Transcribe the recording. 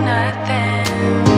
nothing.